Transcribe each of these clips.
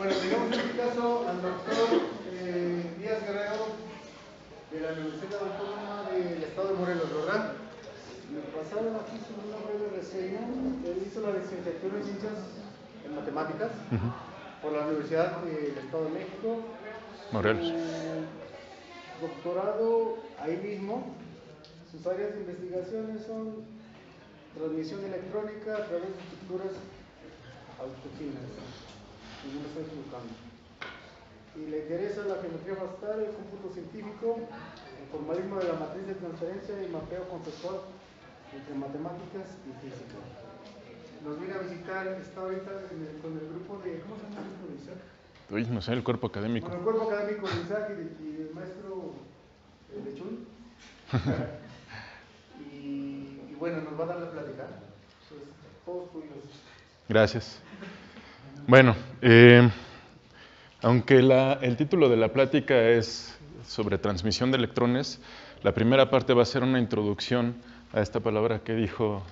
Bueno, tenemos en este caso al doctor eh, Díaz Guerrero de la Universidad Autónoma del Estado de Morelos, ¿verdad? Me pasaron aquí su una breve reseña. Él hizo la licenciatura en Ciencias en Matemáticas por la Universidad del Estado de México. Morelos. Doctorado ahí mismo. Sus áreas de investigación son transmisión electrónica a través de estructuras autofinas. Y le interesa la geometría fractal, el cómputo científico, el formalismo de la matriz de transferencia y mapeo conceptual entre matemáticas y física. Nos viene a visitar, está ahorita en el- con el grupo de, ¿cómo se llama el grupo de Isaac? Uy, no sé, el cuerpo académico. Bueno, el cuerpo académico de Isaac y, de- y el maestro eh, Lechún. y, y bueno, nos va a dar la plática. Todos tuyos. Gracias. Bueno, eh, aunque la- el título de la plática es sobre transmisión de electrones, la primera parte va a ser una introducción a esta palabra que dijo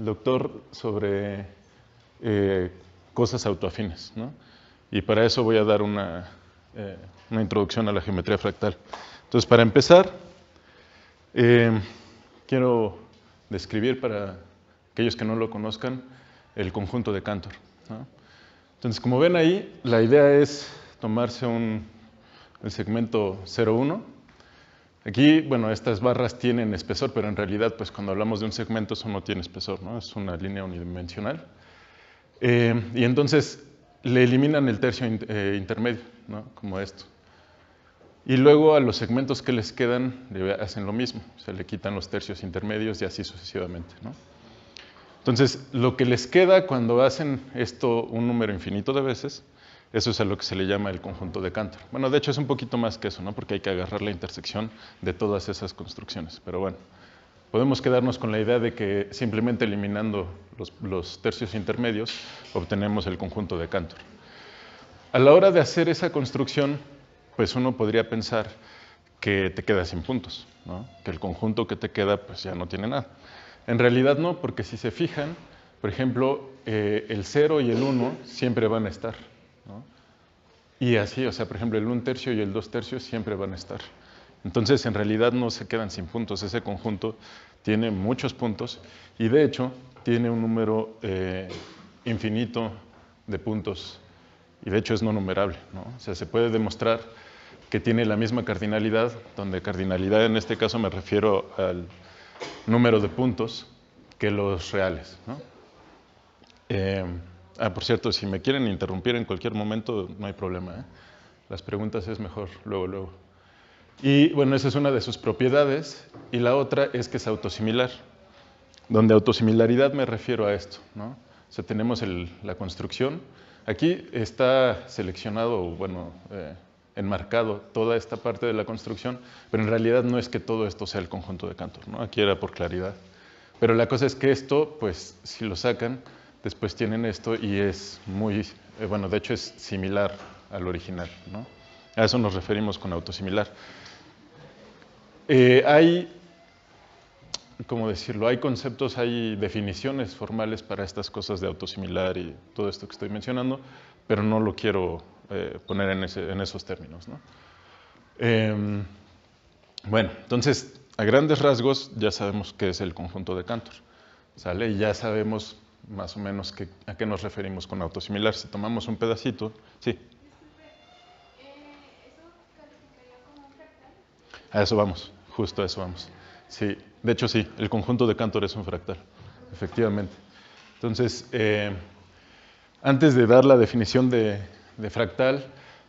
el doctor sobre eh, cosas autoafines. ¿no? Y para eso voy a dar una, eh, una introducción a la geometría fractal. Entonces, para empezar, quiero describir para aquellos que no lo conozcan el conjunto de Cantor. ¿no? Entonces, como ven ahí, la idea es tomarse un, el segmento 0,1. Aquí, bueno, estas barras tienen espesor, pero en realidad, pues cuando hablamos de un segmento, eso no tiene espesor, ¿no? Es una línea unidimensional. Eh, y entonces le eliminan el tercio in- eh, intermedio, ¿no? Como esto. Y luego a los segmentos que les quedan le hacen lo mismo, se le quitan los tercios intermedios y así sucesivamente. ¿no? Entonces, lo que les queda cuando hacen esto un número infinito de veces, eso es a lo que se le llama el conjunto de Cantor. Bueno, de hecho es un poquito más que eso, ¿no? porque hay que agarrar la intersección de todas esas construcciones. Pero bueno, podemos quedarnos con la idea de que simplemente eliminando los, tercios intermedios obtenemos el conjunto de Cantor. A la hora de hacer esa construcción, pues uno podría pensar que te quedas sin puntos, ¿no? que el conjunto que te queda pues ya no tiene nada. En realidad no, porque si se fijan, por ejemplo, eh, el 0 y el 1 siempre van a estar. ¿no? Y así, o sea, por ejemplo, el 1 tercio y el 2 tercios siempre van a estar. Entonces, en realidad no se quedan sin puntos. Ese conjunto tiene muchos puntos y, de hecho, tiene un número eh, infinito de puntos. Y, de hecho, es no numerable. ¿no? O sea, se puede demostrar que tiene la misma cardinalidad, donde cardinalidad en este caso me refiero al número de puntos que los reales. ¿no? Eh, ah, por cierto, si me quieren interrumpir en cualquier momento, no hay problema. ¿eh? Las preguntas es mejor luego, luego. Y bueno, esa es una de sus propiedades. Y la otra es que es autosimilar. Donde autosimilaridad me refiero a esto. ¿no? O sea, tenemos el- la construcción. Aquí está seleccionado, bueno, eh, enmarcado toda esta parte de la construcción, pero en realidad no es que todo esto sea el conjunto de Cantor. ¿no? Aquí era por claridad. Pero la cosa es que esto, pues, si lo sacan, después tienen esto y es muy, eh, bueno, de hecho es similar al original. ¿no? A eso nos referimos con autosimilar. Eh, hay, ¿cómo decirlo? Hay conceptos, hay definiciones formales para estas cosas de autosimilar y todo esto que estoy mencionando, pero no lo quiero eh, poner en, ese- en esos términos. ¿no? Em, bueno, entonces, a grandes rasgos ya sabemos qué es el conjunto de Cantor, ¿sale? Y ya sabemos más o menos qué- a qué nos referimos con autosimilar. Si tomamos un pedacito, sí, a eso vamos, justo a eso vamos. Sí, de hecho sí, el conjunto de Cantor es un fractal, efectivamente. Entonces, eh, antes de dar la definición de, de fractal,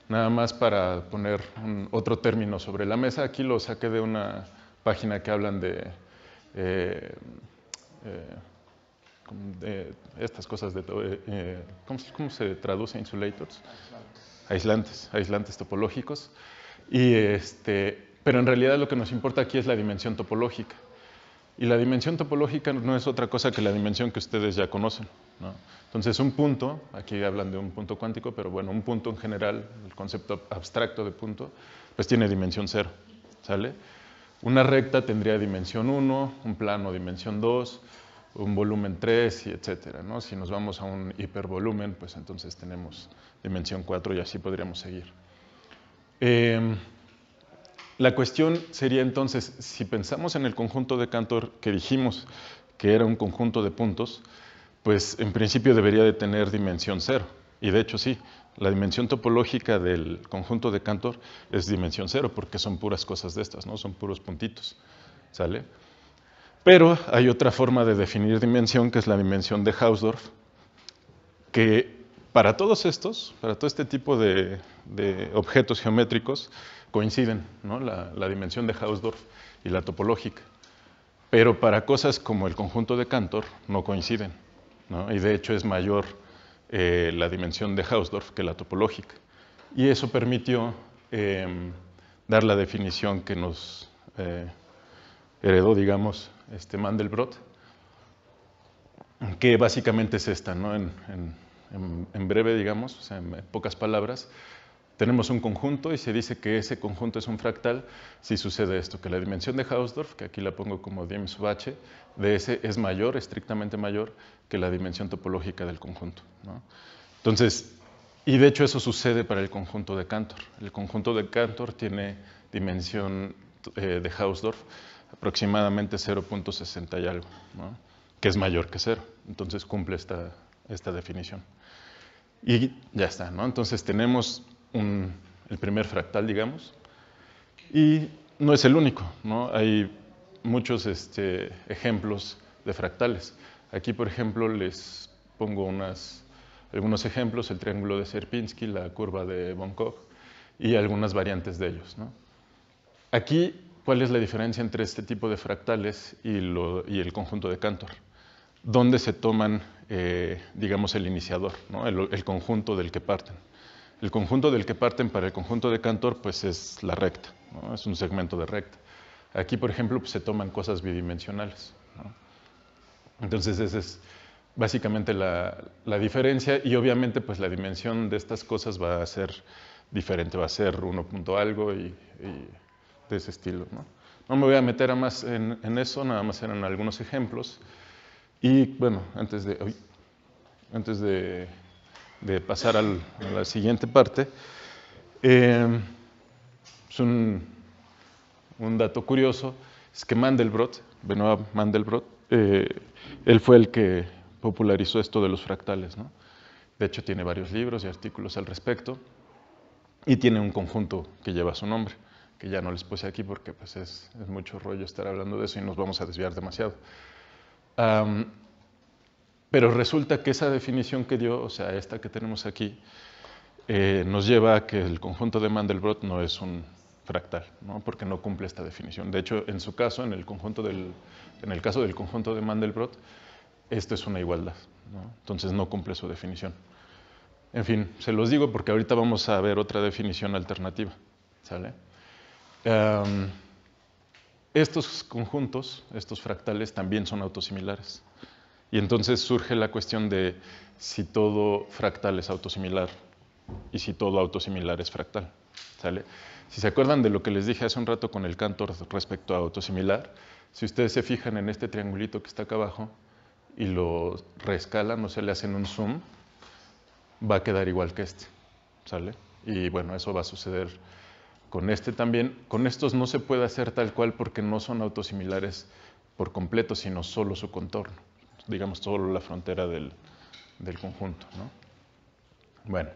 nada más para poner un- otro término sobre la mesa, aquí lo saqué de una página que hablan de, eh, eh, de estas cosas de... eh, eh, ¿cómo, se- cómo se traduce insulators? Aislantes, aislantes topológicos. Y este, pero en realidad lo que nos importa aquí es la dimensión topológica. Y la dimensión topológica no es otra cosa que la dimensión que ustedes ya conocen. Entonces, un punto, aquí hablan de un punto cuántico, pero bueno, un punto en general, el concepto abstracto de punto, pues tiene dimensión cero. ¿sale? Una recta tendría dimensión 1, un plano dimensión 2, un volumen 3 y etcétera. Si nos vamos a un hipervolumen, pues entonces tenemos dimensión 4 y así podríamos seguir. Em, la cuestión sería entonces, si pensamos en el conjunto de Cantor que dijimos que era un conjunto de puntos, pues en principio debería de tener dimensión 0. Y de hecho sí, la dimensión topológica del conjunto de Cantor es dimensión 0 porque son puras cosas de estas, ¿no? son puros puntitos. ¿Sale? Pero hay otra forma de definir dimensión, que es la dimensión de Hausdorff, que para todos estos, para todo este tipo de, objetos geométricos, coinciden, ¿no? la, dimensión de Hausdorff y la topológica. Pero para cosas como el conjunto de Cantor no coinciden. ¿No? Y de hecho es mayor eh, la dimensión de Hausdorff que la topológica. Y eso permitió em, dar la definición que nos eh, heredó, digamos, este Mandelbrot, que básicamente es esta, ¿no? en, breve, digamos, en pocas palabras, tenemos un conjunto y se dice que ese conjunto es un fractal si sucede esto, que la dimensión de Hausdorff, que aquí la pongo como dim sub h, de ese es mayor, estrictamente mayor, que la dimensión topológica del conjunto. Entonces, y de hecho eso sucede para el conjunto de Cantor. El conjunto de Cantor tiene dimensión eh, de Hausdorff aproximadamente 0.60 y algo, que es mayor que cero. Entonces cumple esta, esta definición. Y ya está, ¿no? Entonces tenemos el primer fractal, digamos, y no es el único, ¿no? Hay muchos este, ejemplos de fractales. Aquí, por ejemplo, les pongo unas, algunos ejemplos, el triángulo de Sierpinski, la curva de Von Koch y algunas variantes de ellos. ¿no? Aquí ¿Cuál es la diferencia entre este tipo de fractales y, el conjunto de Cantor? ¿Dónde se toman, eh, digamos, el iniciador, el, conjunto del que parten? El conjunto del que parten para el conjunto de Cantor pues es la recta, es un segmento de recta. Aquí, por ejemplo, pues, se toman cosas bidimensionales. Entonces, esa es básicamente la, diferencia y obviamente pues la dimensión de estas cosas va a ser diferente, va a ser uno punto algo y de ese estilo. ¿no? no me voy a meter más en, eso, nada más eran algunos ejemplos. Y bueno, antes de, antes de, pasar a la siguiente parte, eh, es un, un, dato curioso, es que Mandelbrot, Benoit Mandelbrot, eh, él fue el que popularizó esto de los fractales. ¿no? De hecho, tiene varios libros y artículos al respecto y tiene un conjunto que lleva su nombre que ya no les puse aquí porque pues es, mucho rollo estar hablando de eso y nos vamos a desviar demasiado. Pero resulta que esa definición que dio, o sea, esta que tenemos aquí, eh, nos lleva a que el conjunto de Mandelbrot no es un fractal, ¿no? porque no cumple esta definición. De hecho, en su caso, en el, conjunto del, en el caso del conjunto de Mandelbrot, esto es una igualdad, entonces no cumple su definición. En fin, se los digo porque ahorita vamos a ver otra definición alternativa. Estos conjuntos, estos fractales, también son autosimilares. Y entonces surge la cuestión de si todo fractal es autosimilar y si todo autosimilar es fractal. ¿sale? Si se acuerdan de lo que les dije hace un rato con el Cantor respecto a autosimilar, si ustedes se fijan en este triangulito que está acá abajo y lo reescalan o se le hacen un zoom, va a quedar igual que este. ¿sale? Y bueno, eso va a suceder con este también, con estos no se puede hacer tal cual porque no son autosimilares por completo, sino solo su contorno, digamos solo la frontera del, conjunto. Bueno,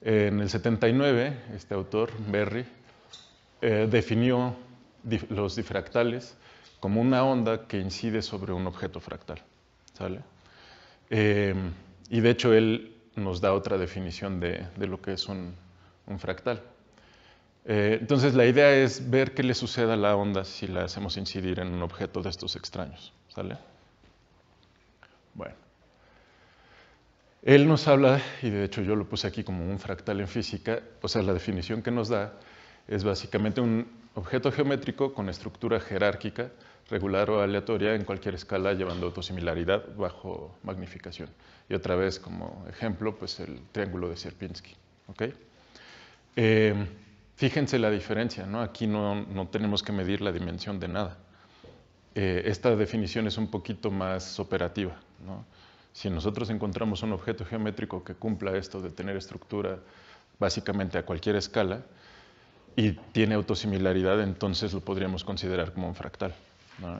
en el 79, este autor, Berry, eh, definió los difractales como una onda que incide sobre un objeto fractal. Em, y de hecho él nos da otra definición de, lo que es un, fractal. Eh, entonces la idea es ver qué le sucede a la onda si la hacemos incidir en un objeto de estos extraños. ¿Sale? Bueno. Él nos habla, y de hecho yo lo puse aquí como un fractal en física, o sea, la definición que nos da es básicamente un objeto geométrico con estructura jerárquica, regular o aleatoria en cualquier escala llevando autosimilaridad bajo magnificación. Y otra vez como ejemplo, pues el triángulo de Sierpinski. ¿okay? Eh, fíjense la diferencia, ¿no? aquí no, no, tenemos que medir la dimensión de nada. eh, esta definición es un poquito más operativa. Si nosotros encontramos un objeto geométrico que cumpla esto de tener estructura básicamente a cualquier escala y tiene autosimilaridad, entonces lo podríamos considerar como un fractal.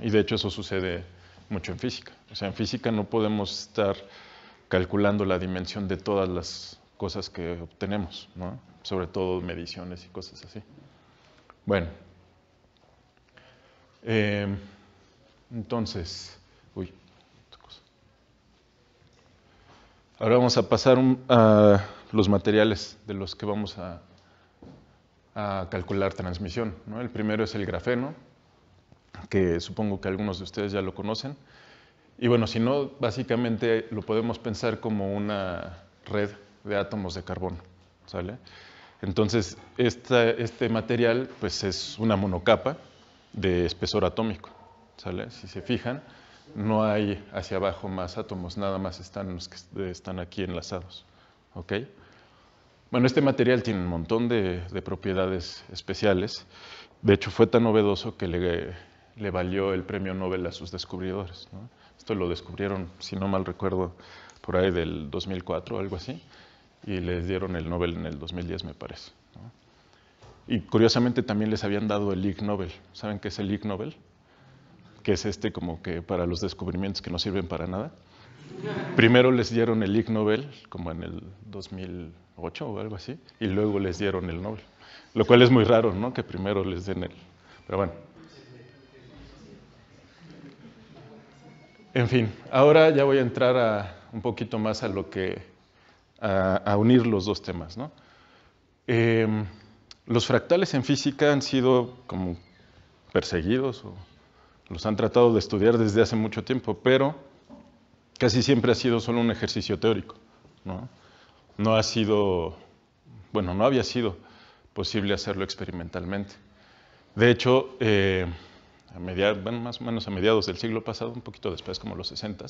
Y de hecho eso sucede mucho en física. O sea, en física no podemos estar calculando la dimensión de todas las cosas que obtenemos, sobre todo mediciones y cosas así. Bueno, eh, entonces, uy, ahora vamos a pasar a los materiales de los que vamos a, calcular transmisión. El primero es el grafeno, que supongo que algunos de ustedes ya lo conocen. Y bueno, si no, básicamente lo podemos pensar como una red de átomos de carbono. ¿sale? Entonces, este material pues, es una monocapa de espesor atómico. ¿sale? Si se fijan, no hay hacia abajo más átomos, nada más están los que están aquí enlazados. ¿ok? Bueno, este material tiene un montón de, propiedades especiales. De hecho, fue tan novedoso que le, valió el premio Nobel a sus descubridores. Esto lo descubrieron, si no mal recuerdo, por ahí del 2004 o algo así, y les dieron el Nobel en el 2010, me parece. Y curiosamente también les habían dado el Ig Nobel. ¿Saben qué es el Ig Nobel? Que es este como que para los descubrimientos que no sirven para nada. Primero les dieron el Ig Nobel, como en el 2008 o algo así, y luego les dieron el Nobel. Lo cual es muy raro, ¿no? Que primero les den el... Pero bueno. En fin, ahora ya voy a entrar a, un poquito más a lo que... a, unir los dos temas, ¿no? Em, los fractales en física han sido como perseguidos o los han tratado de estudiar desde hace mucho tiempo, pero casi siempre ha sido solo un ejercicio teórico. ¿no? no ha sido, bueno, no había sido posible hacerlo experimentalmente. De hecho, eh, a más o menos a mediados del siglo pasado, un poquito después, como los 60,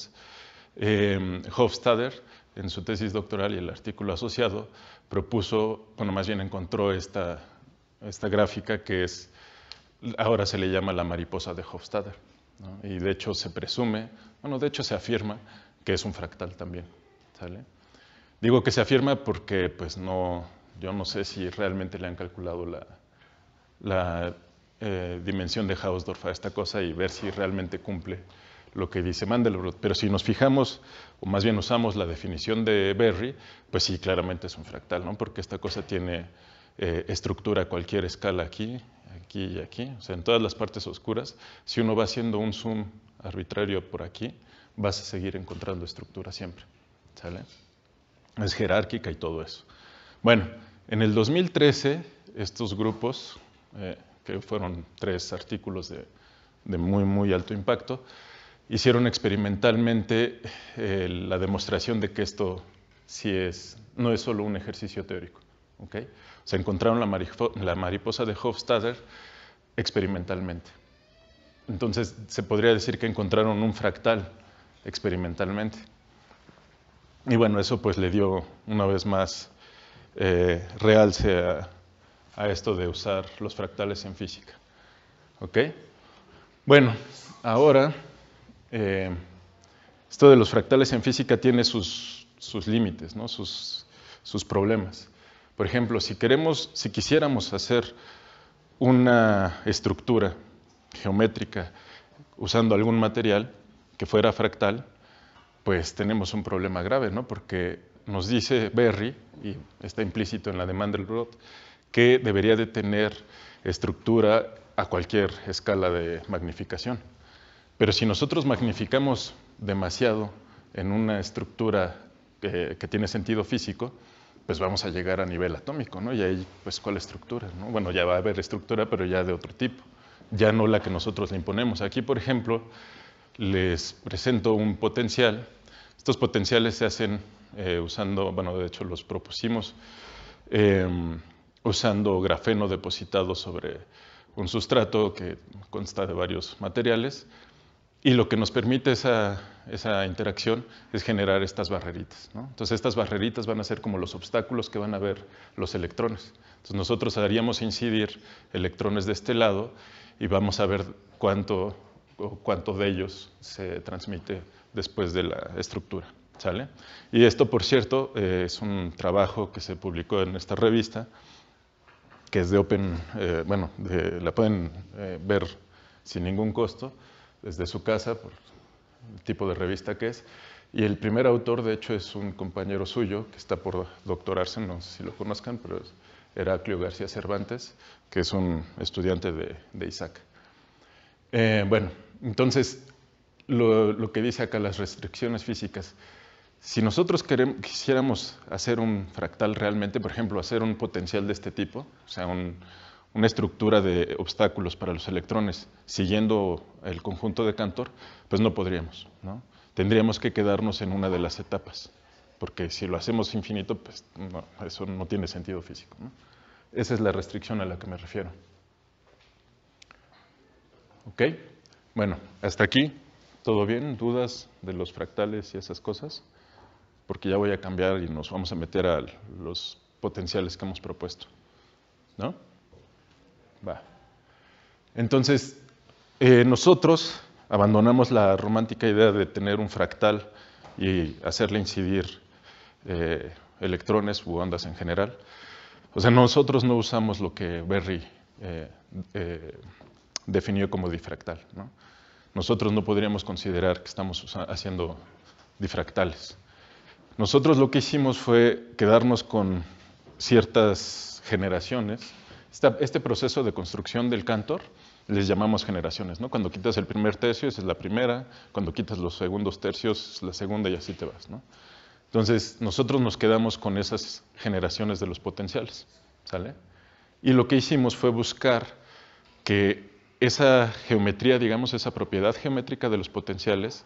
eh, Hofstadter, en su tesis doctoral y el artículo asociado, propuso, bueno, más bien encontró esta, esta gráfica que es, ahora se le llama la mariposa de Hofstadter. Y de hecho se presume, bueno, de hecho se afirma que es un fractal también. Digo que se afirma porque pues no, yo no sé si realmente le han calculado la, la eh, dimensión de Hausdorff a esta cosa y ver si realmente cumple lo que dice Mandelbrot. Pero si nos fijamos, o más bien usamos la definición de Berry, pues sí, claramente es un fractal, ¿no? porque esta cosa tiene eh, estructura a cualquier escala aquí, aquí y aquí, o sea, en todas las partes oscuras. Si uno va haciendo un zoom arbitrario por aquí, vas a seguir encontrando estructura siempre. ¿Sale? Es jerárquica y todo eso. Bueno, en el 2013, estos grupos, eh, que fueron tres artículos de, muy, muy alto impacto, hicieron experimentalmente eh, la demostración de que esto sí es, no es solo un ejercicio teórico. ¿okay? Se encontraron la, mariposa de Hofstadter experimentalmente. Entonces se podría decir que encontraron un fractal experimentalmente. Y bueno, eso pues le dio una vez más eh, realce a, esto de usar los fractales en física. ¿Ok? Bueno, ahora eh, esto de los fractales en física tiene sus, límites, ¿no? sus, sus problemas. Por ejemplo, si, queremos, si quisiéramos hacer una estructura geométrica usando algún material que fuera fractal, pues tenemos un problema grave, ¿no? Porque nos dice Berry, y está implícito en la de Mandelbrot, que debería de tener estructura a cualquier escala de magnificación. Pero si nosotros magnificamos demasiado en una estructura que tiene sentido físico, pues vamos a llegar a nivel atómico, ¿no? Y ahí, pues, ¿cuál estructura? ¿no? Bueno, ya va a haber estructura, pero ya de otro tipo, ya no la que nosotros le imponemos. Aquí, por ejemplo, les presento un potencial. Estos potenciales se hacen eh, usando, bueno, de hecho los propusimos em, usando grafeno depositado sobre un sustrato que consta de varios materiales y lo que nos permite esa, esa interacción es generar estas barreritas. Entonces estas barreritas van a ser como los obstáculos que van a ver los electrones. Entonces nosotros haríamos incidir electrones de este lado y vamos a ver cuánto cuánto de ellos se transmite después de la estructura. ¿sale? Y esto, por cierto, eh, es un trabajo que se publicó en esta revista, que es de Open, eh, bueno, la pueden eh, ver sin ningún costo desde su casa, por el tipo de revista que es. Y el primer autor, de hecho, es un compañero suyo que está por doctorarse, no sé si lo conozcan, pero es Heraclio García Cervantes, que es un estudiante de, Isaac. bueno, entonces, lo, lo, que dice acá las restricciones físicas. Si nosotros queremos, quisiéramos hacer un fractal realmente, por ejemplo, hacer un potencial de este tipo, o sea, una estructura de obstáculos para los electrones siguiendo el conjunto de Cantor, pues no podríamos. ¿no? Tendríamos que quedarnos en una de las etapas, porque si lo hacemos infinito, pues eso no tiene sentido físico. Esa es la restricción a la que me refiero. ¿Ok? Bueno, hasta aquí. ¿Todo bien? ¿Dudas de los fractales y esas cosas? porque ya voy a cambiar y nos vamos a meter a los potenciales que hemos propuesto. ¿No? Va. Entonces, eh, nosotros abandonamos la romántica idea de tener un fractal y hacerle incidir eh, electrones u ondas en general. O sea, nosotros no usamos lo que Berry eh, definió como difractal. ¿no? Nosotros no podríamos considerar que estamos haciendo difractales. Nosotros lo que hicimos fue quedarnos con ciertas generaciones. Este proceso de construcción del cantor les llamamos generaciones, ¿no? Cuando quitas el primer tercio, esa es la primera, cuando quitas los segundos tercios, la segunda y así te vas, ¿no? Entonces, nosotros nos quedamos con esas generaciones de los potenciales, ¿sale? Y lo que hicimos fue buscar que esa geometría, digamos, esa propiedad geométrica de los potenciales,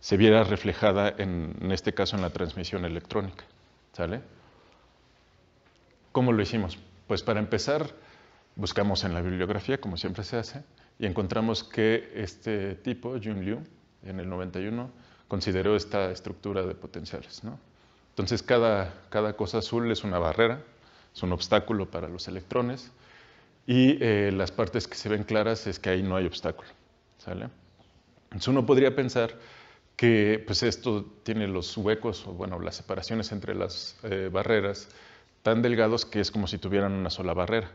se viera reflejada en, este caso en la transmisión electrónica. ¿Sale? ¿Cómo lo hicimos? Pues para empezar, buscamos en la bibliografía, como siempre se hace, y encontramos que este tipo, Jun Liu, en el 91, consideró esta estructura de potenciales. ¿no? Entonces, cada, cada, cosa azul es una barrera, es un obstáculo para los electrones, y eh, las partes que se ven claras es que ahí no hay obstáculo. ¿sale? Entonces, uno podría pensar que pues esto tiene los huecos o bueno, las separaciones entre las eh, barreras tan delgados que es como si tuvieran una sola barrera.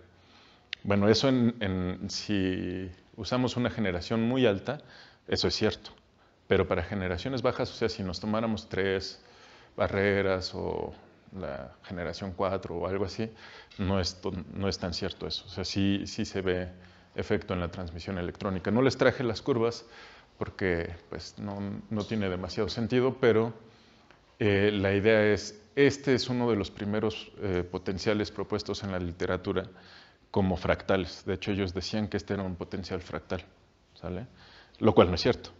Bueno, eso en, si usamos una generación muy alta, eso es cierto. Pero para generaciones bajas, o sea, si nos tomáramos tres barreras o la generación 4 o algo así, no es, tan cierto eso. O sea, sí, sí se ve efecto en la transmisión electrónica. No les traje las curvas porque pues, no, tiene demasiado sentido, pero eh, la idea es, este es uno de los primeros eh, potenciales propuestos en la literatura como fractales. De hecho, ellos decían que este era un potencial fractal, ¿sale? Lo cual no es cierto.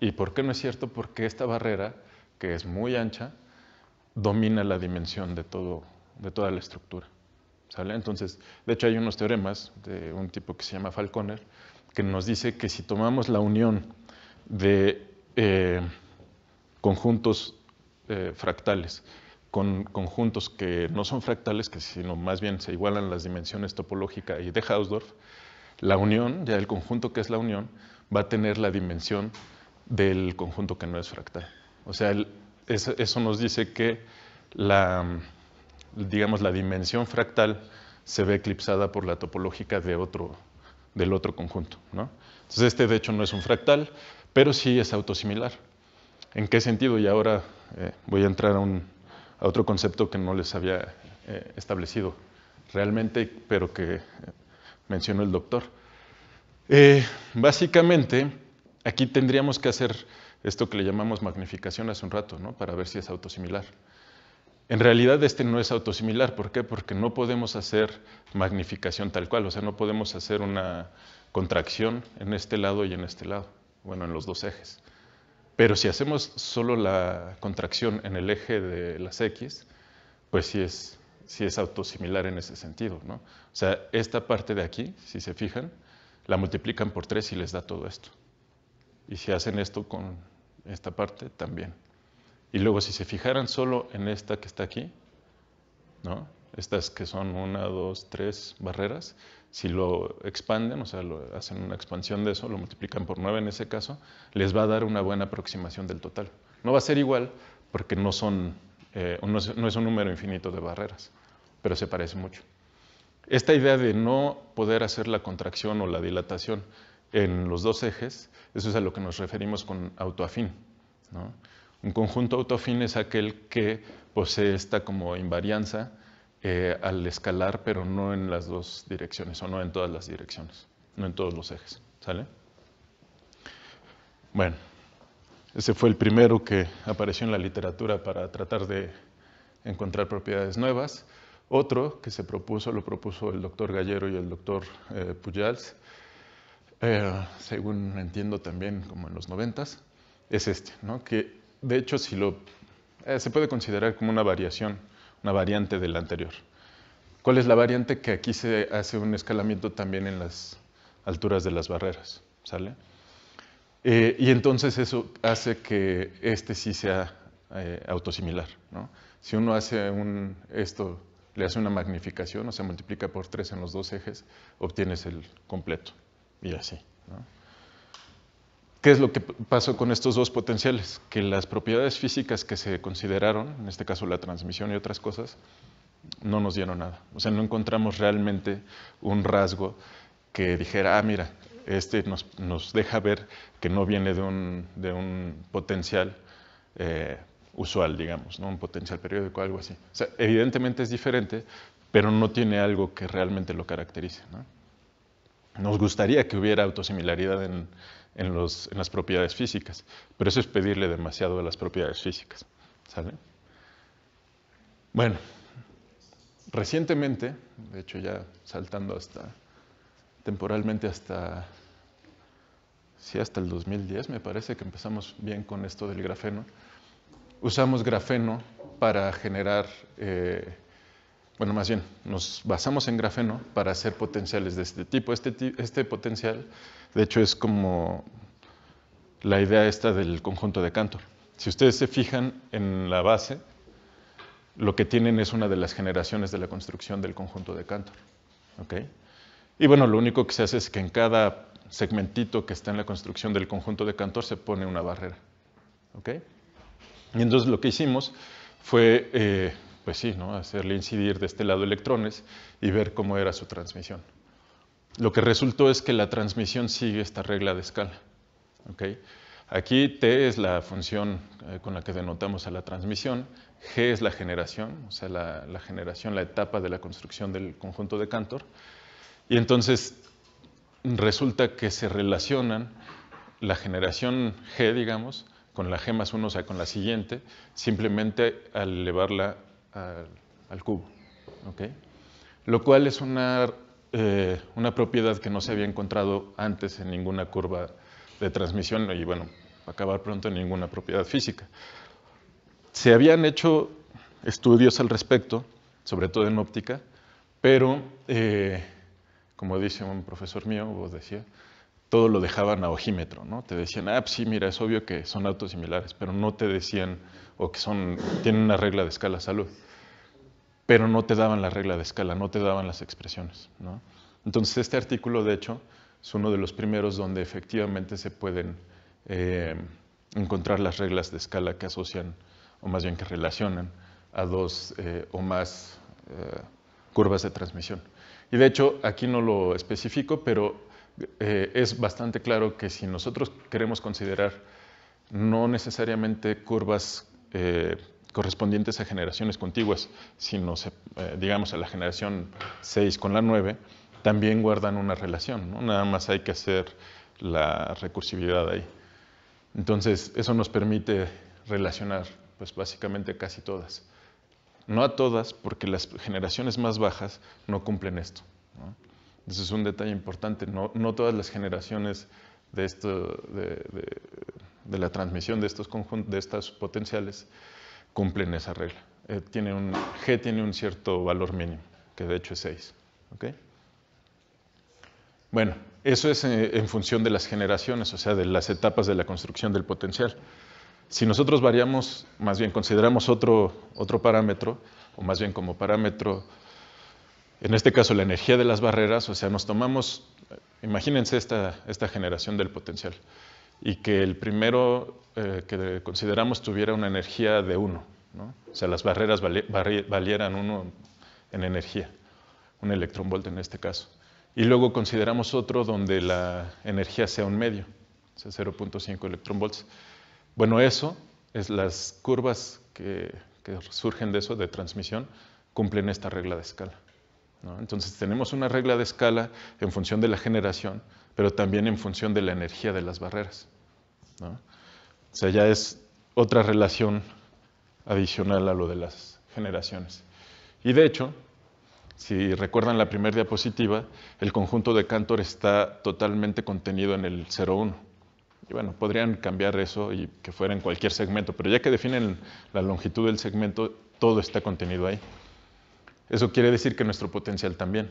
¿Y por qué no es cierto? Porque esta barrera, que es muy ancha, domina la dimensión de, todo, de toda la estructura. ¿sale? Entonces, de hecho hay unos teoremas de un tipo que se llama Falconer, que nos dice que si tomamos la unión de eh, conjuntos eh, fractales con conjuntos que no son fractales, que sino más bien se igualan las dimensiones topológica y de Hausdorff, la unión, ya el conjunto que es la unión, va a tener la dimensión del conjunto que no es fractal. O sea, eso, nos dice que la, digamos, la dimensión fractal se ve eclipsada por la topológica de otro, del otro conjunto. ¿no? Entonces, este de hecho no es un fractal, pero sí es autosimilar. ¿En qué sentido? Y ahora eh, voy a entrar a, otro concepto que no les había eh, establecido realmente, pero que eh, mencionó el doctor. básicamente, aquí tendríamos que hacer esto que le llamamos magnificación hace un rato, ¿no? para ver si es autosimilar. En realidad este no es autosimilar, ¿por qué? Porque no podemos hacer magnificación tal cual, o sea, no podemos hacer una contracción en este lado y en este lado bueno, en los dos ejes. Pero si hacemos solo la contracción en el eje de las X, pues sí es, sí es autosimilar en ese sentido. ¿no? O sea, esta parte de aquí, si se fijan, la multiplican por 3 y les da todo esto. Y si hacen esto con esta parte, también. Y luego si se fijaran solo en esta que está aquí, ¿no? Estas que son una, dos, tres barreras, si lo expanden, o sea, lo, hacen una expansión de eso, lo multiplican por 9 en ese caso, les va a dar una buena aproximación del total. No va a ser igual porque no, son, eh, no, es, un número infinito de barreras, pero se parece mucho. Esta idea de no poder hacer la contracción o la dilatación en los dos ejes, eso es a lo que nos referimos con autoafín. Un conjunto autoafín es aquel que posee esta como invarianza eh, al escalar, pero no en las dos direcciones, o no en todas las direcciones, no en todos los ejes. ¿Sale? Bueno, ese fue el primero que apareció en la literatura para tratar de encontrar propiedades nuevas. Otro que se propuso, lo propuso el doctor Gallero y el doctor eh, Pujals, eh, según entiendo también como en los noventas, es este, ¿no? que de hecho si lo, se puede considerar como una variación una variante de la anterior. ¿Cuál es la variante? Que aquí se hace un escalamiento también en las alturas de las barreras, ¿sale? Eh, y entonces eso hace que este sí sea eh, autosimilar, ¿no? Si uno hace un, esto, le hace una magnificación, o sea, multiplica por tres en los dos ejes, obtienes el completo, y así, ¿no? ¿Qué es lo que pasó con estos dos potenciales? Que las propiedades físicas que se consideraron, en este caso la transmisión y otras cosas, no nos dieron nada. O sea, no encontramos realmente un rasgo que dijera, ah, mira, este nos, deja ver que no viene de un, de un potencial eh, usual, digamos, ¿no? un potencial periódico, algo así. O sea, evidentemente es diferente, pero no tiene algo que realmente lo caracterice. Nos gustaría que hubiera autosimilaridad en, en, las propiedades físicas, pero eso es pedirle demasiado a las propiedades físicas. ¿sale? Bueno, recientemente, de hecho ya saltando hasta temporalmente hasta sí, hasta el 2010 me parece que empezamos bien con esto del grafeno. Usamos grafeno para generar eh, bueno, más bien, nos basamos en grafeno para hacer potenciales de este tipo. Este, este potencial, de hecho, es como la idea esta del conjunto de Cantor. Si ustedes se fijan en la base, lo que tienen es una de las generaciones de la construcción del conjunto de Cantor. ¿okay? Y bueno, lo único que se hace es que en cada segmentito que está en la construcción del conjunto de Cantor se pone una barrera. ¿okay? Y entonces lo que hicimos fue eh, pues sí, ¿no? hacerle incidir de este lado electrones y ver cómo era su transmisión. Lo que resultó es que la transmisión sigue esta regla de escala. Aquí T es la función eh, con la que denotamos a la transmisión, G es la generación, o sea, la, generación, la etapa de la construcción del conjunto de Cantor, y entonces resulta que se relacionan la generación G, digamos, con la G más 1, o sea, con la siguiente, simplemente al elevarla al, cubo. Lo cual es una, eh, una propiedad que no se había encontrado antes en ninguna curva de transmisión y bueno, acabar pronto en ninguna propiedad física. Se habían hecho estudios al respecto, sobre todo en óptica, pero eh, como dice un profesor mío, vos decía, todo lo dejaban a ojímetro, ¿no? Te decían, ah, pues sí, mira, es obvio que son autos similares, pero no te decían, o que son, tienen una regla de escala salud pero no te daban la regla de escala, no te daban las expresiones. Entonces, este artículo, de hecho, es uno de los primeros donde efectivamente se pueden eh, encontrar las reglas de escala que asocian, o más bien que relacionan, a dos eh, o más eh, curvas de transmisión. Y de hecho, aquí no lo especifico, pero es bastante claro que si nosotros queremos considerar no necesariamente curvas correspondientes a generaciones contiguas, sino eh, digamos a la generación 6 con la 9, también guardan una relación, ¿no? nada más hay que hacer la recursividad ahí. Entonces, eso nos permite relacionar pues básicamente casi todas. No a todas, porque las generaciones más bajas no cumplen esto. Ese es un detalle importante. No, todas las generaciones de, esto, de, la transmisión de estos, de estos potenciales cumplen esa regla. Eh, tiene un, G tiene un cierto valor mínimo, que de hecho es 6. Bueno, eso es eh, en función de las generaciones, o sea, de las etapas de la construcción del potencial. Si nosotros variamos, más bien consideramos otro, otro parámetro, o más bien como parámetro en este caso la energía de las barreras, o sea, nos tomamos, imagínense esta, esta generación del potencial, y que el primero eh, que consideramos tuviera una energía de 1, ¿no? o sea, las barreras valieran 1 en energía, un electronvolt en este caso. Y luego consideramos otro donde la energía sea un medio, o sea, 0.5 electronvolts. Bueno, eso es las curvas que, que surgen de eso, de transmisión, cumplen esta regla de escala. Entonces tenemos una regla de escala en función de la generación, pero también en función de la energía de las barreras. O sea, ya es otra relación adicional a lo de las generaciones. Y de hecho, si recuerdan la primera diapositiva, el conjunto de Cantor está totalmente contenido en el 0,1. Y bueno, podrían cambiar eso y que fuera en cualquier segmento, pero ya que definen la longitud del segmento, todo está contenido ahí. Eso quiere decir que nuestro potencial también.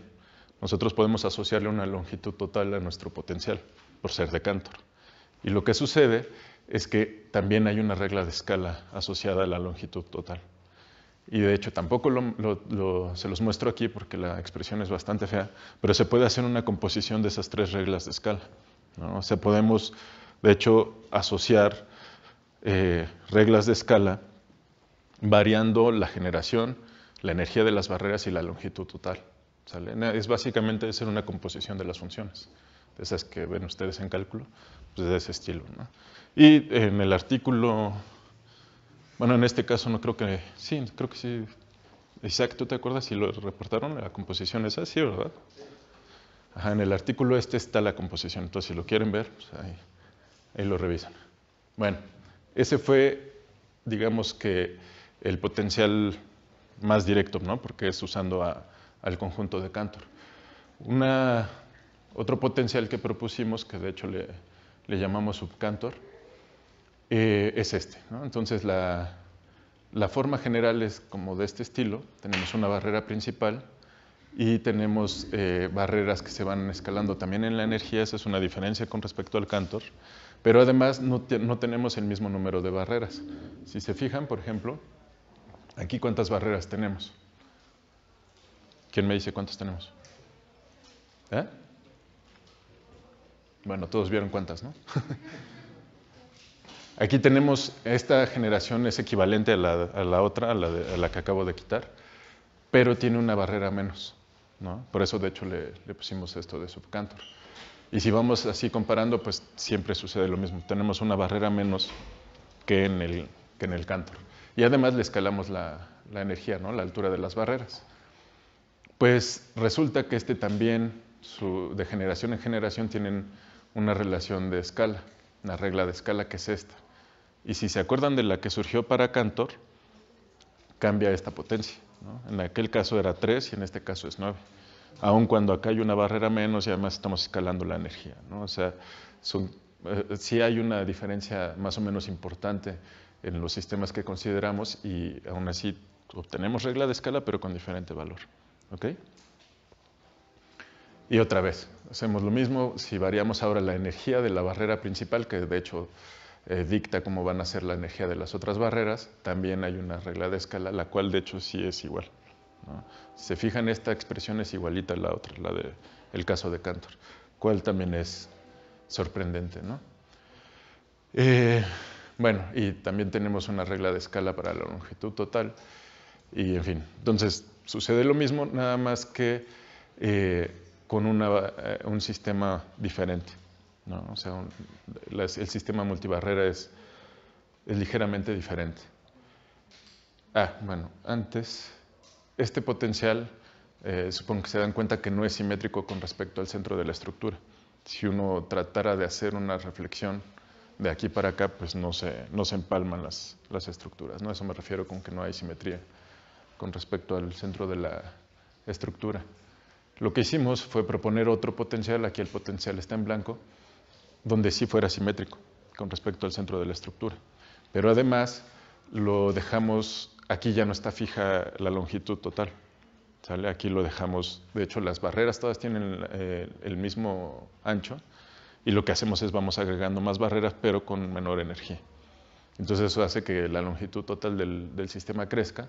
Nosotros podemos asociarle una longitud total a nuestro potencial por ser de Cantor. Y lo que sucede es que también hay una regla de escala asociada a la longitud total. Y de hecho tampoco se los muestro aquí porque la expresión es bastante fea, pero se puede hacer una composición de esas tres reglas de escala. ¿no? O podemos de hecho asociar eh, reglas de escala variando la generación, la energía de las barreras y la longitud total. Es básicamente ser una composición de las funciones, de esas que ven ustedes en cálculo, pues de ese estilo. Y en el artículo, bueno, en este caso no creo que, sí, creo que sí. Isaac, ¿tú te acuerdas si lo reportaron? La composición es así, ¿verdad? Ajá, en el artículo este está la composición, entonces si lo quieren ver, pues ahí, ahí lo revisan. Bueno, ese fue, digamos que, el potencial más directo, ¿no? porque es usando al conjunto de Cantor. Una, otro potencial que propusimos, que de hecho le, llamamos subcantor, eh, es este. Entonces la, la, forma general es como de este estilo. Tenemos una barrera principal y tenemos eh, barreras que se van escalando también en la energía. Esa es una diferencia con respecto al Cantor. Pero además no, no tenemos el mismo número de barreras. Si se fijan, por ejemplo, Aquí cuántas barreras tenemos. ¿Quién me dice cuántas tenemos? ¿Eh? Bueno, todos vieron cuántas, ¿no? Aquí tenemos, esta generación es equivalente a la, otra, a la, que acabo de quitar, pero tiene una barrera menos. ¿no? Por eso, de hecho, le, pusimos esto de subcantor. Y si vamos así comparando, pues siempre sucede lo mismo. Tenemos una barrera menos que en el, que en el cantor. Y además le escalamos la, energía, ¿no? la altura de las barreras. Pues resulta que este también, de generación en generación, tienen una relación de escala, una regla de escala que es esta. Y si se acuerdan de la que surgió para Cantor, cambia esta potencia. En aquel caso era 3 y en este caso es 9. Aun cuando acá hay una barrera menos y además estamos escalando la energía. ¿no? O sea, eh, sí hay una diferencia más o menos importante en los sistemas que consideramos y aún así obtenemos regla de escala pero con diferente valor. ¿ok? Y otra vez, hacemos lo mismo si variamos ahora la energía de la barrera principal, que de hecho eh, dicta cómo van a ser la energía de las otras barreras, también hay una regla de escala, la cual de hecho sí es igual. Si se fijan, esta expresión es igualita a la otra, la del el caso de Cantor, cual también es sorprendente. ¿no? Eh, bueno, y también tenemos una regla de escala para la longitud total. Y en fin, entonces sucede lo mismo, nada más que eh, con eh, un sistema diferente. ¿no? O sea, el sistema multibarrera es, es ligeramente diferente. Ah, bueno, antes, este potencial, eh, supongo que se dan cuenta que no es simétrico con respecto al centro de la estructura. Si uno tratara de hacer una reflexión de aquí para acá pues no se, no se empalman las, las estructuras. ¿no? Eso me refiero con que no hay simetría con respecto al centro de la estructura. Lo que hicimos fue proponer otro potencial, aquí el potencial está en blanco, donde sí fuera simétrico con respecto al centro de la estructura. Pero además lo dejamos, aquí ya no está fija la longitud total. ¿sale? Aquí lo dejamos, de hecho las barreras todas tienen eh, el mismo ancho, y lo que hacemos es vamos agregando más barreras, pero con menor energía. Entonces eso hace que la longitud total del, sistema crezca,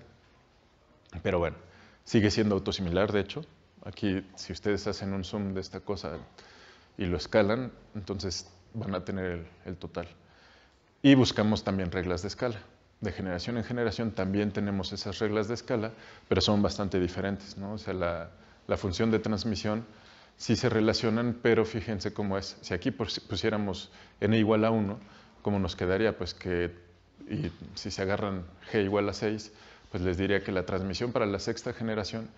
pero bueno, sigue siendo autosimilar, de hecho, Aquí, si ustedes hacen un zoom de esta cosa y lo escalan, entonces van a tener el, el total. Y buscamos también reglas de escala. De generación en generación también tenemos esas reglas de escala, pero son bastante diferentes. ¿no? O sea, la, la función de transmisión sí se relacionan, pero fíjense cómo es. Si aquí pusiéramos n igual a 1, ¿cómo nos quedaría? Pues que y si se agarran g igual a 6, pues les diría que la transmisión para la sexta generación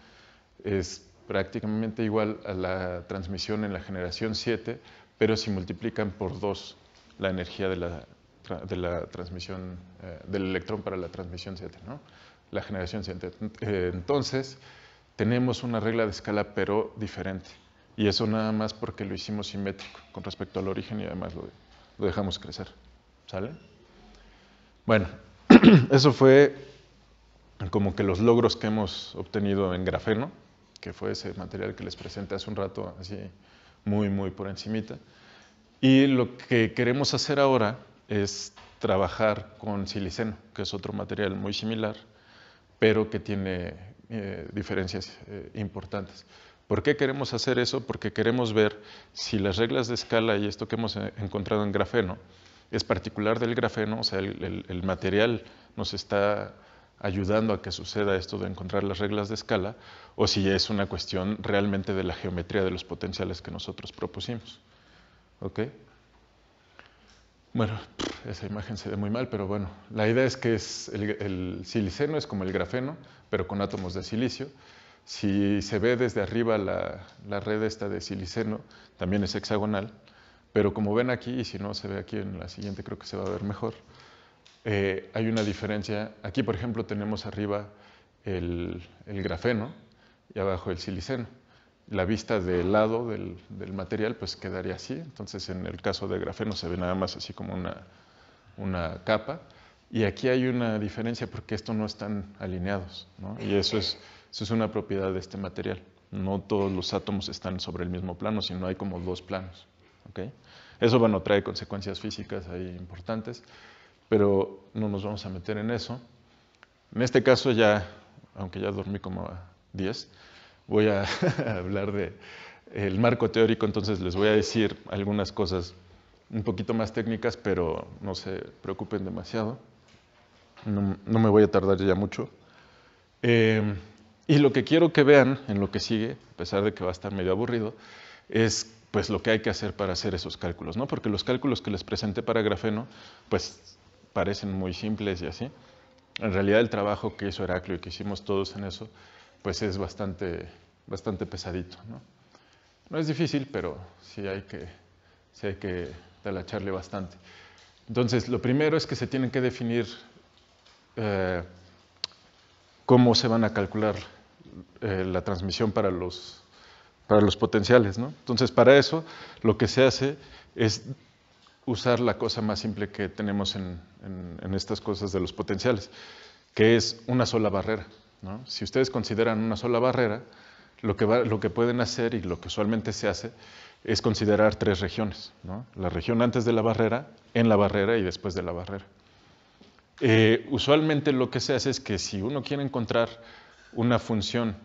es prácticamente igual a la transmisión en la generación 7, pero si multiplican por 2 la energía de la, de la transmisión, eh, del electrón para la transmisión 7, ¿no? la generación 7. Eh, entonces, tenemos una regla de escala, pero diferente. Y eso nada más porque lo hicimos simétrico con respecto al origen y además lo, lo dejamos crecer. ¿Sale? Bueno, eso fue como que los logros que hemos obtenido en grafeno, que fue ese material que les presenté hace un rato, así muy, muy por encimita. Y lo que queremos hacer ahora es trabajar con siliceno, que es otro material muy similar, pero que tiene eh, diferencias eh, importantes. ¿Por qué queremos hacer eso? Porque queremos ver si las reglas de escala y esto que hemos eh, encontrado en grafeno es particular del grafeno, o sea, el, material nos está ayudando a que suceda esto de encontrar las reglas de escala, o si es una cuestión realmente de la geometría de los potenciales que nosotros propusimos. ¿Ok? Bueno, esa imagen se ve muy mal, pero bueno, la idea es que el, siliceno es como el grafeno, pero con átomos de silicio. Si se ve desde arriba la, la red esta de siliceno, también es hexagonal. Pero como ven aquí, y si no se ve aquí en la siguiente, creo que se va a ver mejor, eh, hay una diferencia. Aquí, por ejemplo, tenemos arriba el, grafeno y abajo el siliceno. La vista del lado del, material pues quedaría así. Entonces, en el caso de grafeno se ve nada más así como una, una capa. Y aquí hay una diferencia porque estos no están alineados. Y eso es, eso es una propiedad de este material. No todos los átomos están sobre el mismo plano, sino hay como dos planos. Eso bueno, trae consecuencias físicas ahí importantes, pero no nos vamos a meter en eso. En este caso ya, aunque ya dormí como a 10, voy a hablar de el marco teórico, entonces les voy a decir algunas cosas un poquito más técnicas, pero no se preocupen demasiado. No, me voy a tardar ya mucho. Eh, y lo que quiero que vean en lo que sigue, a pesar de que va a estar medio aburrido, es pues lo que hay que hacer para hacer esos cálculos, ¿no? Porque los cálculos que les presenté para grafeno, pues parecen muy simples y así. En realidad el trabajo que hizo Heraclio y que hicimos todos en eso, pues es bastante, bastante pesadito, ¿no? No es difícil, pero sí hay que, sí hay que talacharle bastante. Entonces, lo primero es que se tienen que definir eh, cómo se van a calcular eh, la transmisión para los para los potenciales. Entonces, para eso lo que se hace es usar la cosa más simple que tenemos en, estas cosas de los potenciales, que es una sola barrera. Si ustedes consideran una sola barrera, lo que, lo que pueden hacer y lo que usualmente se hace es considerar tres regiones. La región antes de la barrera, en la barrera y después de la barrera. Eh, usualmente lo que se hace es que si uno quiere encontrar una función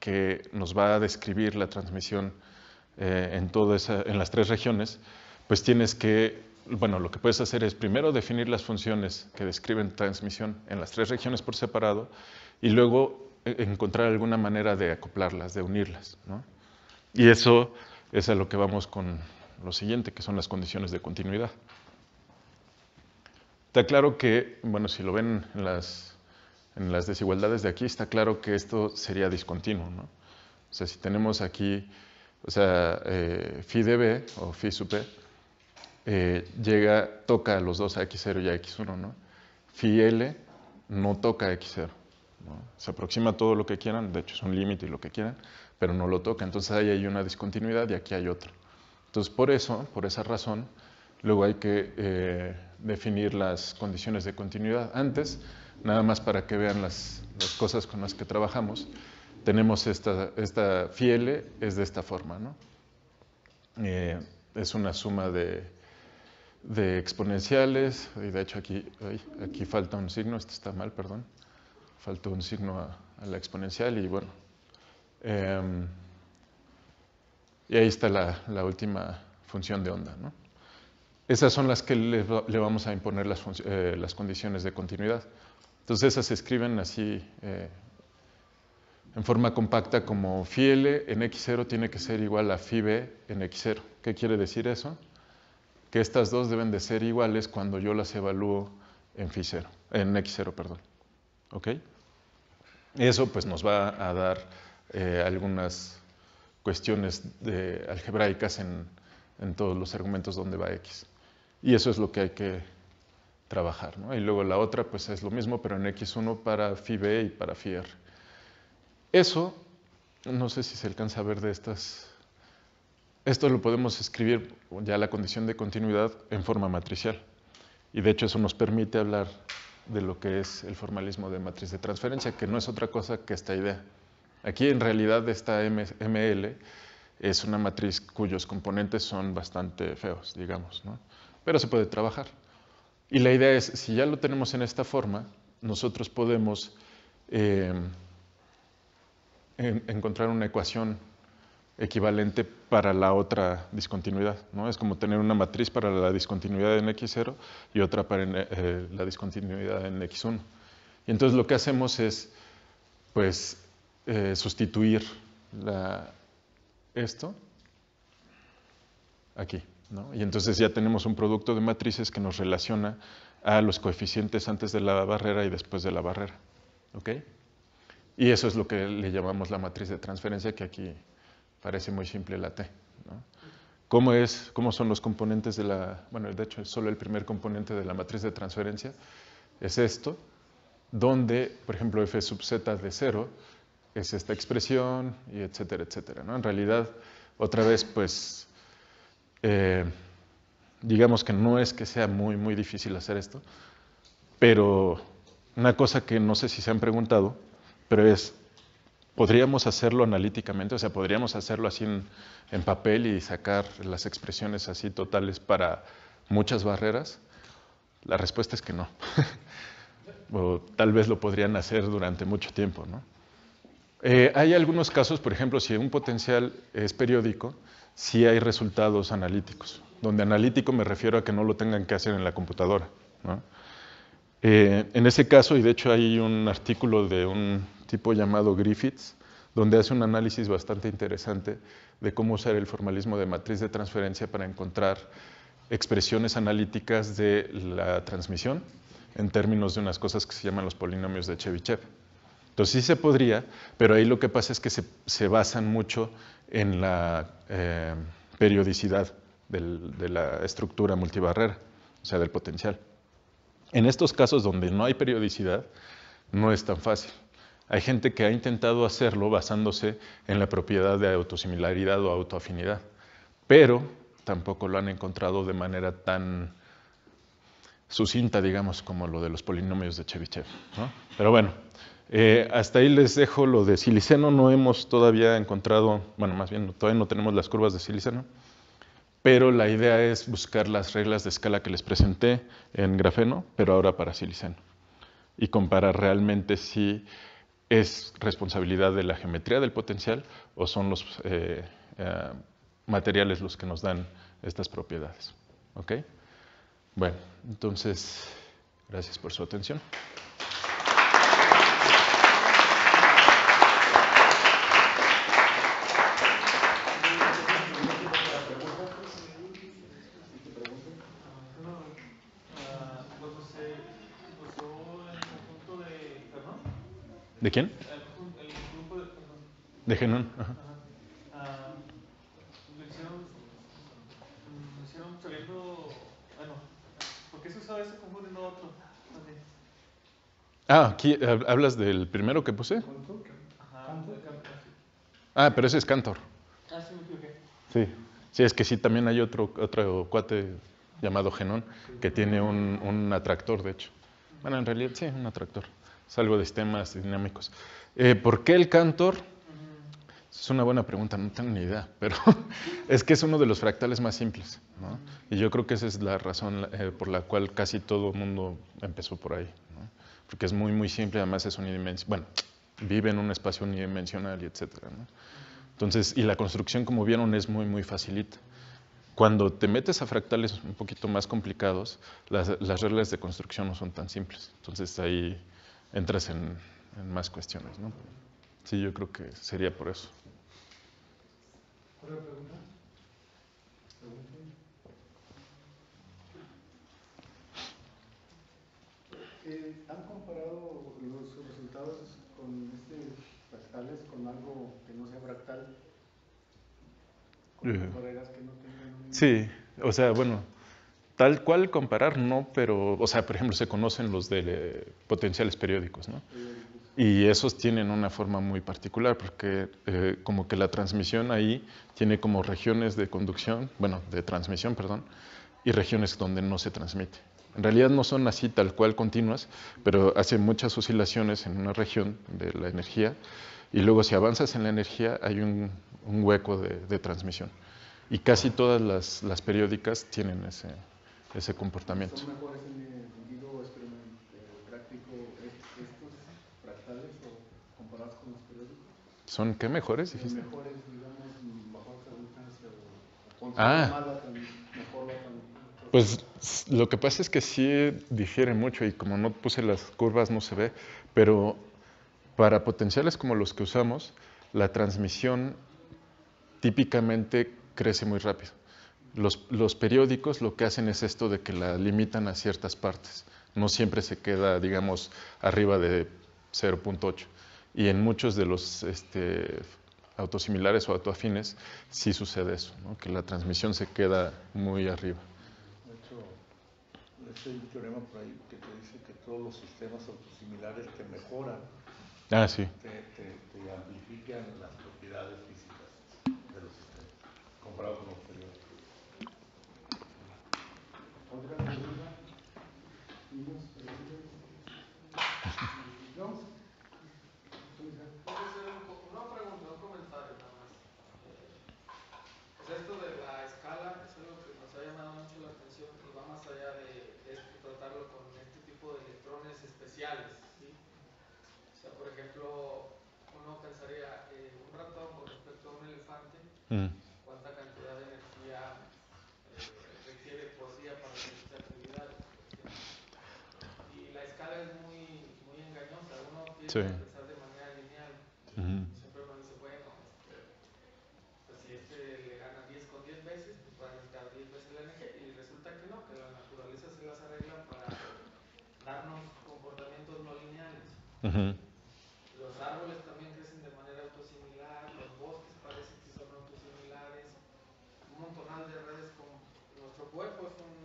que nos va a describir la transmisión eh, en, todo en las tres regiones, pues tienes que, bueno, lo que puedes hacer es primero definir las funciones que describen transmisión en las tres regiones por separado y luego eh, encontrar alguna manera de acoplarlas, de unirlas. ¿no? Y eso es a lo que vamos con lo siguiente, que son las condiciones de continuidad. Está claro que, bueno, si lo ven en las en las desigualdades de aquí está claro que esto sería discontinuo. ¿no? O sea, si tenemos aquí, o sea, eh, phi de b o phi sub b, eh, llega, toca los dos a x0 y a x1, ¿no? Phi L no toca a x0. ¿no? Se aproxima todo lo que quieran, de hecho es un límite y lo que quieran, pero no lo toca. Entonces ahí hay una discontinuidad y aquí hay otra. Entonces por eso, por esa razón, luego hay que eh, definir las condiciones de continuidad. Antes nada más para que vean las, cosas con las que trabajamos, tenemos esta, esta es de esta forma, ¿no? Eh, es una suma de, de, exponenciales, y de hecho aquí, aquí falta un signo, esto está mal, perdón, falta un signo a, la exponencial y bueno, em, Y ahí está la, la última función de onda. ¿no? Esas son las que le, le vamos a imponer las, eh, las, condiciones de continuidad. Entonces esas se escriben así eh, en forma compacta como L en X0 tiene que ser igual a phi B en X0. ¿Qué quiere decir eso? Que estas dos deben de ser iguales cuando yo las evalúo en phi 0, en X0, perdón. ¿Ok? Eso pues nos va a dar eh, algunas cuestiones de, algebraicas en, en, todos los argumentos donde va X. Y eso es lo que hay que trabajar. ¿no? Y luego la otra pues es lo mismo, pero en X1 para phi B y para phi R. Eso, no sé si se alcanza a ver de estas. Esto lo podemos escribir ya la condición de continuidad en forma matricial. Y de hecho eso nos permite hablar de lo que es el formalismo de matriz de transferencia, que no es otra cosa que esta idea. Aquí en realidad esta ML es una matriz cuyos componentes son bastante feos, digamos, ¿no? pero se puede trabajar. Y la idea es, si ya lo tenemos en esta forma, nosotros podemos eh, encontrar una ecuación equivalente para la otra discontinuidad. ¿no? Es como tener una matriz para la discontinuidad en x0 y otra para eh, la discontinuidad en x1. Y entonces lo que hacemos es pues, eh, sustituir la, esto aquí. Y entonces ya tenemos un producto de matrices que nos relaciona a los coeficientes antes de la barrera y después de la barrera. ¿Okay? Y eso es lo que le llamamos la matriz de transferencia, que aquí parece muy simple la T. ¿Cómo, es, ¿Cómo son los componentes de la, bueno, de hecho, solo el primer componente de la matriz de transferencia, es esto, donde, por ejemplo, f sub z de 0 es esta expresión, y etcétera, etcétera. ¿no? En realidad, otra vez, pues, eh, digamos que no es que sea muy, muy difícil hacer esto, pero una cosa que no sé si se han preguntado pero es, podríamos hacerlo analíticamente, o sea, podríamos hacerlo así en, papel y sacar las expresiones así totales para muchas barreras. La respuesta es que no. o tal vez lo podrían hacer durante mucho tiempo. ¿no? Eh, hay algunos casos, por ejemplo, si un potencial es periódico, sí hay resultados analíticos. Donde analítico me refiero a que no lo tengan que hacer en la computadora. Eh, en ese caso, y de hecho hay un artículo de un tipo llamado Griffiths, donde hace un análisis bastante interesante de cómo usar el formalismo de matriz de transferencia para encontrar expresiones analíticas de la transmisión en términos de unas cosas que se llaman los polinomios de Chebyshev. Entonces sí se podría, pero ahí lo que pasa es que se, basan mucho en la eh, periodicidad de la estructura multibarrera, o sea, del potencial. En estos casos donde no hay periodicidad, no es tan fácil. Hay gente que ha intentado hacerlo basándose en la propiedad de autosimilaridad o autoafinidad, pero tampoco lo han encontrado de manera tan sucinta, digamos, como lo de los polinomios de Chebyshev. Pero bueno, eh, hasta ahí les dejo lo de siliceno. No hemos todavía encontrado, bueno, más bien todavía no tenemos las curvas de siliceno, pero la idea es buscar las reglas de escala que les presenté en grafeno, pero ahora para siliceno, y comparar realmente si es responsabilidad de la geometría del potencial o son los eh, eh, materiales los que nos dan estas propiedades. ¿Ok? Bueno, entonces, gracias por su atención. ¿De quién? De, Genón. Ajá. Ah, lo hicieron, lo hicieron sabiendo, bueno, ¿por qué se usaba ese conjunto otro? Ah, aquí hablas del primero que puse. Ajá. Ah, pero ese es Cantor. Ah, sí. Sí, sí, es que sí, también hay otro, otro cuate llamado Genón que tiene un, un atractor, de hecho. Bueno, en realidad sí, un atractor es algo de sistemas dinámicos. Eh, ¿Por qué el Cantor? Es una buena pregunta, no tengo ni idea, pero es que es uno de los fractales más simples. ¿no? Y yo creo que esa es la razón eh, por la cual casi todo el mundo empezó por ahí. ¿no? Porque es muy, muy simple, además es unidimensional. Bueno, vive en un espacio unidimensional y etcétera. ¿no? Entonces, y la construcción, como vieron, es muy, muy facilita. Cuando te metes a fractales un poquito más complicados, las, las reglas de construcción no son tan simples. Entonces ahí entras en, en más cuestiones. ¿no? Sí, yo creo que sería por eso. ¿Otra pregunta? Pregunten. Eh, ¿Han comparado los resultados con este fractales con algo que no sea fractal? Con barreras que no tengan un... Sí, o sea, bueno, tal cual comparar no, pero, o sea, por ejemplo, se conocen los de eh, potenciales periódicos, ¿no? Y esos tienen una forma muy particular porque eh, como que la transmisión ahí tiene como regiones de conducción, bueno, de transmisión, perdón, y regiones donde no se transmite. En realidad no son así tal cual continuas, pero hace muchas oscilaciones en una región de la energía y luego si avanzas en la energía hay un, hueco de, transmisión. Y casi todas las periódicas tienen ese, ese comportamiento. ¿Son mejores en el sentido práctico es- estos fractales o comparados con los periódicos? ¿Son qué mejores? Dijiste? mejores, digamos, bajo o, o con Ah. más la tran- mejor la tran- Pues lo que pasa es que sí difiere mucho y como no puse las curvas no se ve, pero para potenciales como los que usamos, la transmisión típicamente crece muy rápido. Los, los periódicos lo que hacen es esto de que la limitan a ciertas partes. No siempre se queda, digamos, arriba de 0.8. Y en muchos de los este, autosimilares o autoafines sí sucede eso, ¿no? que la transmisión se queda muy arriba. De hecho, este hay un teorema por ahí que te dice que todos los sistemas autosimilares te mejoran, Ah, sí. te, te, te amplifican las propiedades físicas de los sistemas, comparado con los periódicos. ¿Otra pregunta? ¿No? Una pregunta, un comentario nada más. Pues esto de la escala es algo que nos ha llamado mucho la atención y va más allá de, tratarlo con este tipo de electrones especiales. O sea, por ejemplo, uno pensaría eh, un ratón con respecto a un elefante. cuánta cantidad de energía eh, requiere poesía para hacer esta actividad. Y la escala es muy, muy engañosa. Uno tiende Sí. pensar de manera lineal. Ujú. Siempre uno dice, bueno, pues si este le gana 10 con 10 veces, pues va a necesitar 10 veces la energía. Y resulta que no, que la naturaleza se las arregla para darnos comportamientos no lineales. Ujú. Los árboles también crecen de manera autosimilar, los bosques parecen que son autosimilares, un montonal de redes. Con... Nuestro cuerpo es un,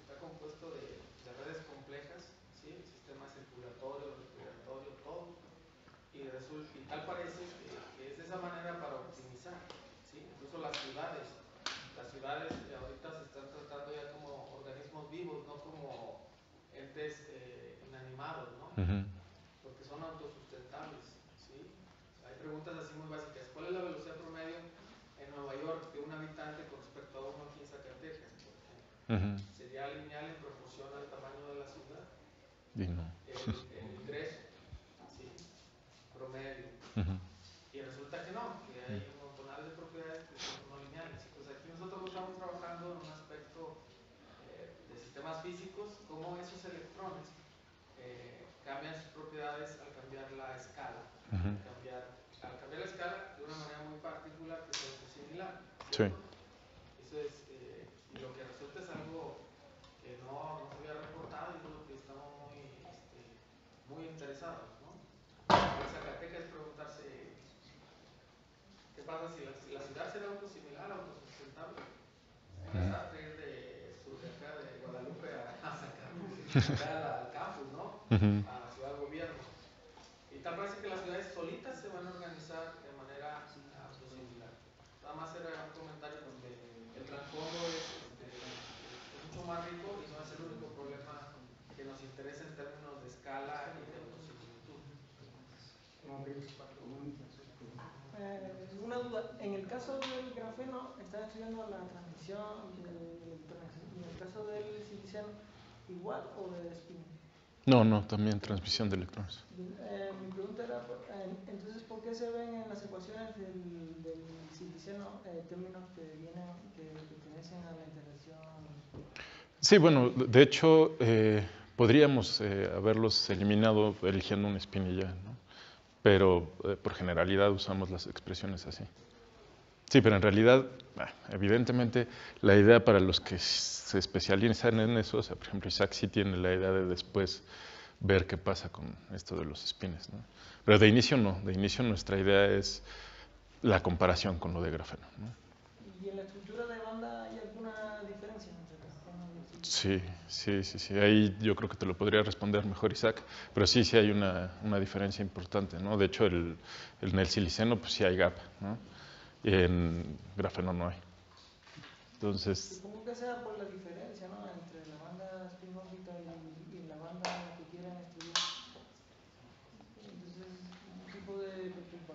está compuesto de, de redes complejas, ¿sí? el sistema circulatorio, respiratorio, todo. Y, resul- y tal parece que, que es de esa manera para optimizar. ¿sí? Incluso las ciudades, las ciudades eh, ahorita se están tratando ya como organismos vivos, no como entes eh, porque son autosustentables. ¿sí? Hay preguntas así muy básicas. ¿Cuál es la velocidad promedio en Nueva York de un habitante con respecto a uno aquí en Zacatecas? Ujú. ¿Sería lineal en proporción al tamaño de la ciudad? Y no. El, el ingreso, ¿sí? promedio. Ujú. Y resulta que no, que hay un montonal de propiedades que son no lineales. Entonces aquí nosotros estamos trabajando en un aspecto eh, de sistemas físicos, cómo esos electrones eh, cambian sus propiedades al cambiar la cambiar, al cambiar la escala de una manera muy particular que es similar. Sí. Eso es, eh, y lo que resulta es algo que no, no se había reportado y es lo que estamos muy, este, muy interesados. ¿no? En Zacatecas es preguntarse qué pasa si la, si la ciudad será autosimilar, autosustentable. Es un desastre ir de, sur, de acá de Guadalupe a, a Zacatecas, al, campus, ¿no? Ujú. a la ciudad gobierno. Y tal parece que las ciudades solitas se van a organizar de manera autosimilar. Nada más era un comentario donde el trasfondo es, este, es mucho más rico y no es el único problema que nos interesa en términos de escala y de autosimilitud. Eh, una duda, en el caso del grafeno está estudiando la transmisión de electrones. En el caso del siliciano, igual o de spin. No, no, también transmisión de electrones. Eh, mi pregunta era, por- eh, entonces, ¿por qué se ven en las ecuaciones del, del términos que pertenecen a la integración. Sí, bueno, de hecho, eh, podríamos eh, haberlos eliminado eligiendo un spin y ya, ¿no? pero eh, por generalidad usamos las expresiones así. Sí, pero en realidad, bah, evidentemente, la idea para los que se especializan en eso, o sea, por ejemplo, Isaac sí tiene la idea de después ver qué pasa con esto de los spins, ¿no? Pero de inicio no, de inicio nuestra idea es la comparación con lo de grafeno. ¿no? ¿Y en la estructura de banda hay alguna diferencia entre grafeno y Sí, sí, sí, sí. Ahí yo creo que te lo podría responder mejor Isaac, pero sí, sí hay una, una diferencia importante, ¿no? De hecho, el, el- en el siliceno pues sí hay gap, ¿no? En grafeno no hay. Entonces, Supongo que sea por la diferencia ¿no? entre la banda spin órbita y, y la banda que quieren estudiar. Entonces, un tipo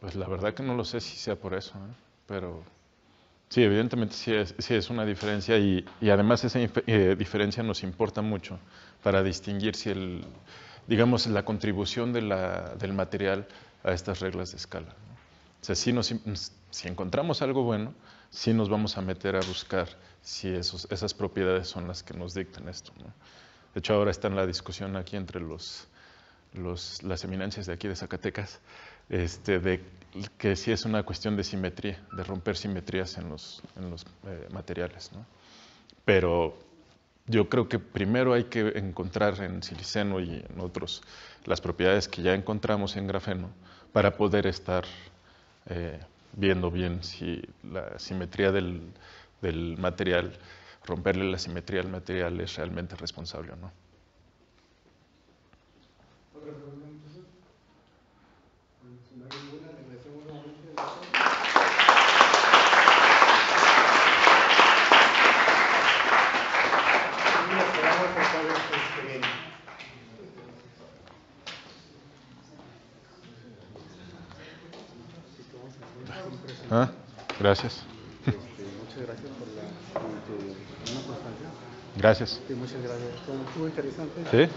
pues la verdad que no lo sé si sea por eso, ¿eh? Pero sí, evidentemente sí es, sí es una diferencia y, además esa eh, diferencia nos importa mucho para distinguir si el, digamos, la contribución del material a estas reglas de escala. O sea, si, encontramos algo bueno, sí nos vamos a meter a buscar si esas propiedades son las que nos dictan esto. De hecho, ahora está en la discusión aquí entre los, los- las eminencias de aquí de Zacatecas, este, de que sí es una cuestión de simetría, de romper simetrías en los, en los eh, materiales. ¿no? Pero yo creo que primero hay que encontrar en siliceno y en otros las propiedades que ya encontramos en grafeno para poder estar eh, viendo bien si la simetría del, del material, romperle la simetría al material es realmente responsable o no. Ah, Gracias. Este, muchas gracias por la, constancia. Gracias. Muchas gracias. Estuvo interesante. ¿Sí?